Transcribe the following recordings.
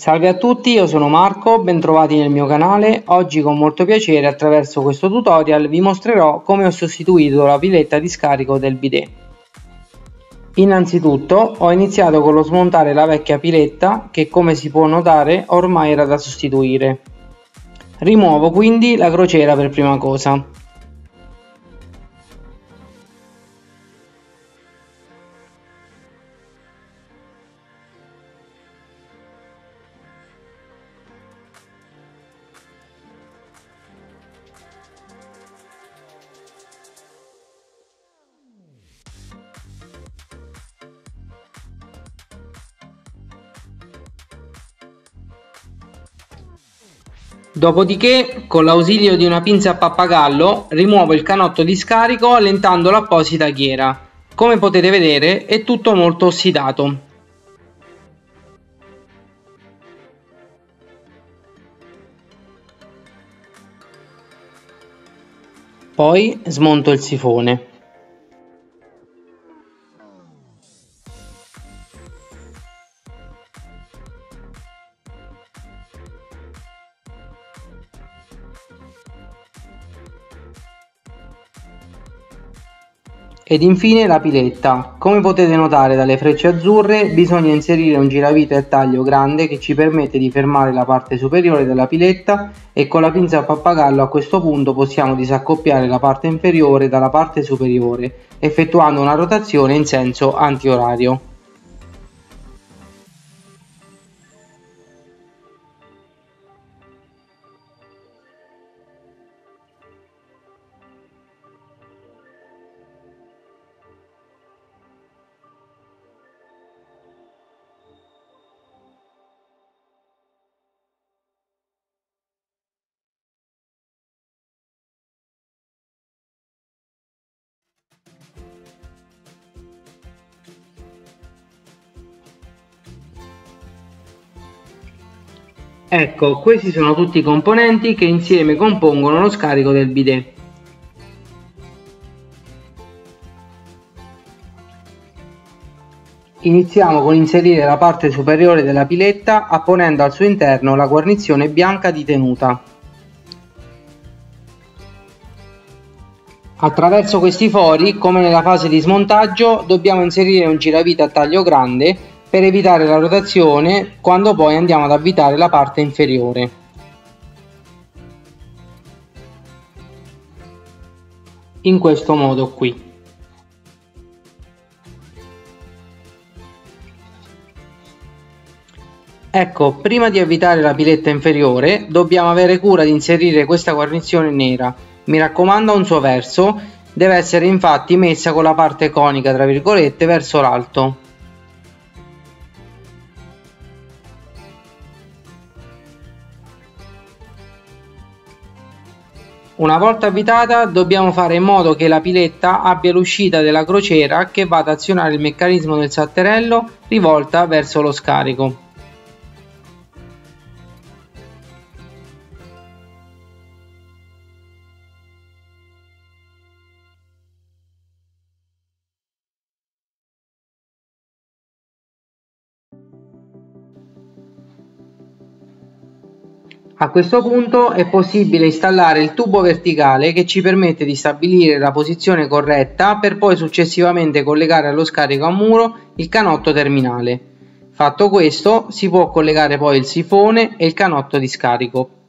Salve a tutti, io sono Marco, bentrovati nel mio canale. Oggi con molto piacere attraverso questo tutorial vi mostrerò come ho sostituito la piletta di scarico del bidet. Innanzitutto ho iniziato con lo smontare la vecchia piletta che come si può notare ormai era da sostituire. Rimuovo quindi la crociera per prima cosa. Dopodiché, con l'ausilio di una pinza a pappagallo, rimuovo il canotto di scarico allentando l'apposita ghiera. Come potete vedere è tutto molto ossidato. Poi smonto il sifone. Ed infine la piletta. Come potete notare dalle frecce azzurre bisogna inserire un giravite a taglio grande che ci permette di fermare la parte superiore della piletta e con la pinza a pappagallo a questo punto possiamo disaccoppiare la parte inferiore dalla parte superiore effettuando una rotazione in senso antiorario. Ecco, questi sono tutti i componenti che insieme compongono lo scarico del bidet. Iniziamo con inserire la parte superiore della piletta apponendo al suo interno la guarnizione bianca di tenuta. Attraverso questi fori, come nella fase di smontaggio, dobbiamo inserire un giravite a taglio grande per evitare la rotazione quando poi andiamo ad avvitare la parte inferiore. In questo modo qui. Ecco, prima di avvitare la piletta inferiore dobbiamo avere cura di inserire questa guarnizione nera. Mi raccomando un suo verso, deve essere infatti messa con la parte conica tra virgolette verso l'alto. Una volta avvitata dobbiamo fare in modo che la piletta abbia l'uscita della crociera che va ad azionare il meccanismo del salterello rivolta verso lo scarico. A questo punto è possibile installare il tubo verticale che ci permette di stabilire la posizione corretta per poi successivamente collegare allo scarico a muro il canotto terminale. Fatto questo si può collegare poi il sifone e il canotto di scarico.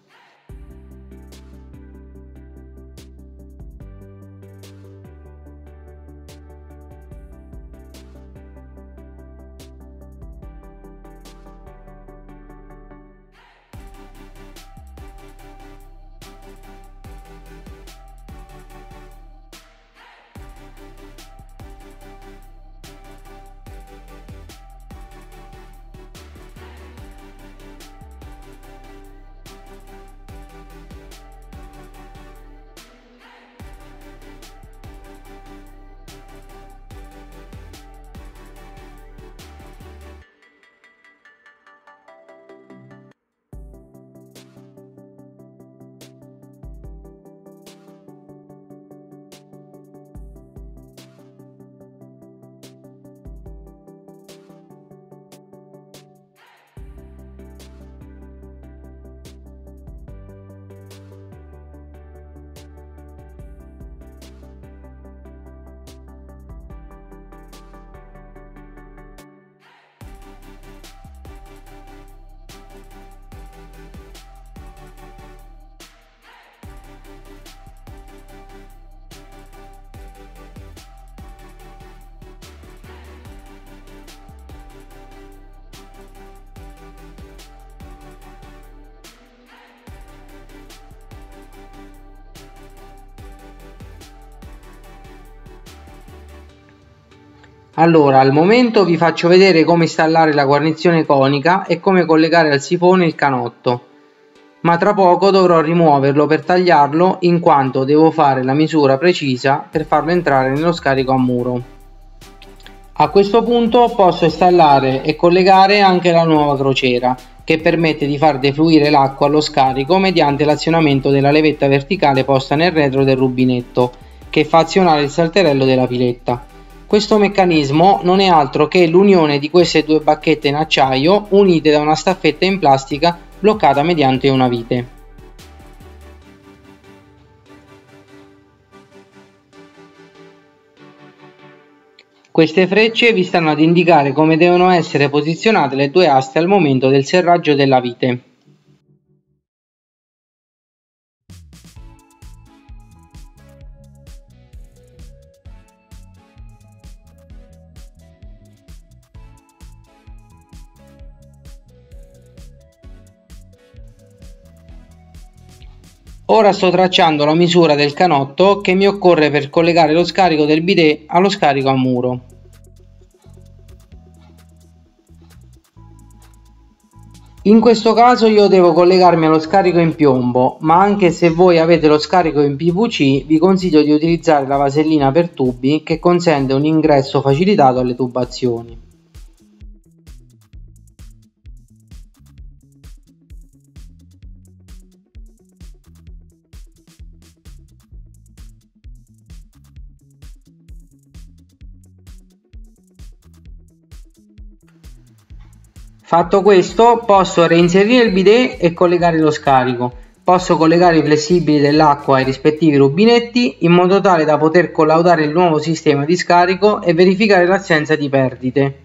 Allora, al momento vi faccio vedere come installare la guarnizione conica e come collegare al sifone il canotto, ma tra poco dovrò rimuoverlo per tagliarlo in quanto devo fare la misura precisa per farlo entrare nello scarico a muro. A questo punto posso installare e collegare anche la nuova crociera che permette di far defluire l'acqua allo scarico mediante l'azionamento della levetta verticale posta nel retro del rubinetto che fa azionare il salterello della piletta. Questo meccanismo non è altro che l'unione di queste due bacchette in acciaio unite da una staffetta in plastica bloccata mediante una vite. Queste frecce vi stanno ad indicare come devono essere posizionate le due aste al momento del serraggio della vite. Ora sto tracciando la misura del canotto che mi occorre per collegare lo scarico del bidet allo scarico a muro. In questo caso io devo collegarmi allo scarico in piombo, ma anche se voi avete lo scarico in PVC vi consiglio di utilizzare la vasellina per tubi che consente un ingresso facilitato alle tubazioni. Fatto questo posso reinserire il bidet e collegare lo scarico. Posso collegare i flessibili dell'acqua ai rispettivi rubinetti in modo tale da poter collaudare il nuovo sistema di scarico e verificare l'assenza di perdite.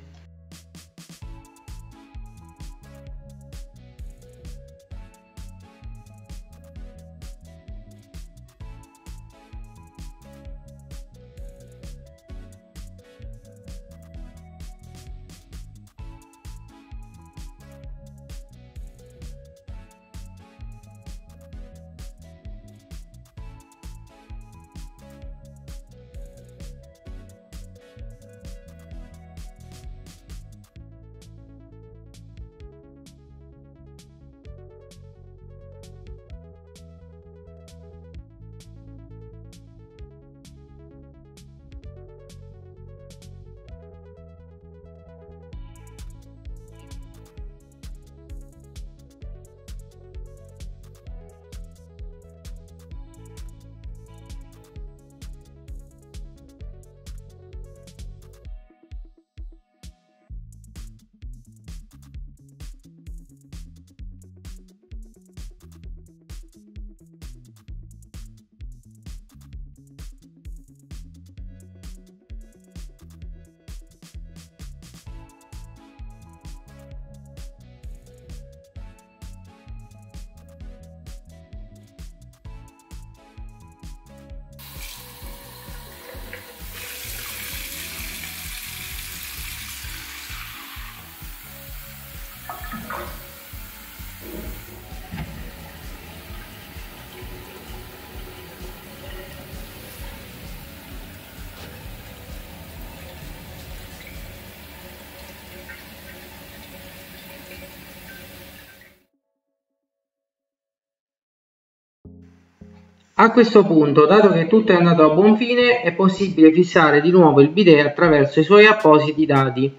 A questo punto, dato che tutto è andato a buon fine, è possibile fissare di nuovo il bidet attraverso i suoi appositi dati.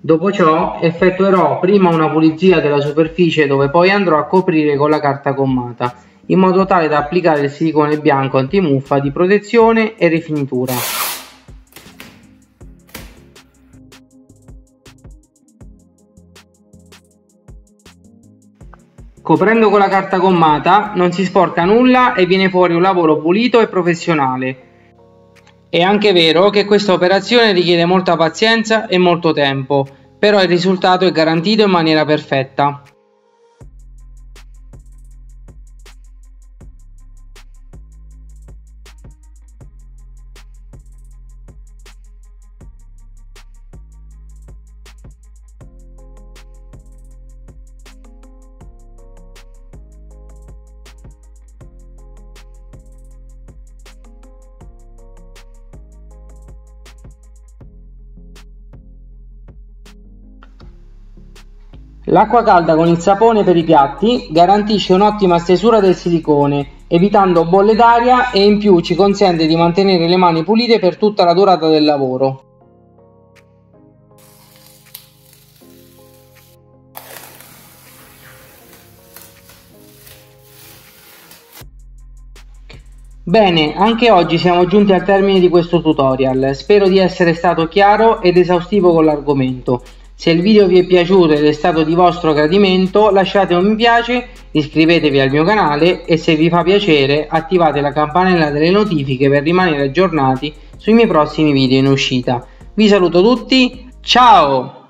Dopo ciò effettuerò prima una pulizia della superficie dove poi andrò a coprire con la carta gommata, in modo tale da applicare il silicone bianco antimuffa di protezione e rifinitura. Coprendo con la carta gommata non si sporca nulla e viene fuori un lavoro pulito e professionale. È anche vero che questa operazione richiede molta pazienza e molto tempo, però il risultato è garantito in maniera perfetta. L'acqua calda con il sapone per i piatti garantisce un'ottima stesura del silicone, evitando bolle d'aria e in più ci consente di mantenere le mani pulite per tutta la durata del lavoro. Bene, anche oggi siamo giunti al termine di questo tutorial, spero di essere stato chiaro ed esaustivo con l'argomento. Se il video vi è piaciuto ed è stato di vostro gradimento lasciate un mi piace, iscrivetevi al mio canale e se vi fa piacere attivate la campanella delle notifiche per rimanere aggiornati sui miei prossimi video in uscita. Vi saluto tutti, ciao!